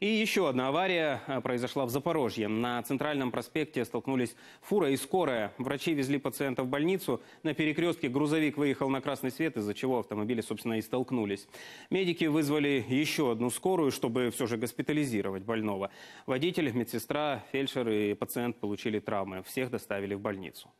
И еще одна авария э, произошла в Запорожье. На центральном проспекте столкнулись фура и скорая. Врачи везли пациента в больницу. На перекрестке грузовик выехал на красный свет, из-за чего автомобили, собственно, и столкнулись. Медики вызвали еще одну скорую, чтобы все же госпитализировать больного. Водитель, медсестра, фельдшер и пациент получили травмы. Всех доставили в больницу.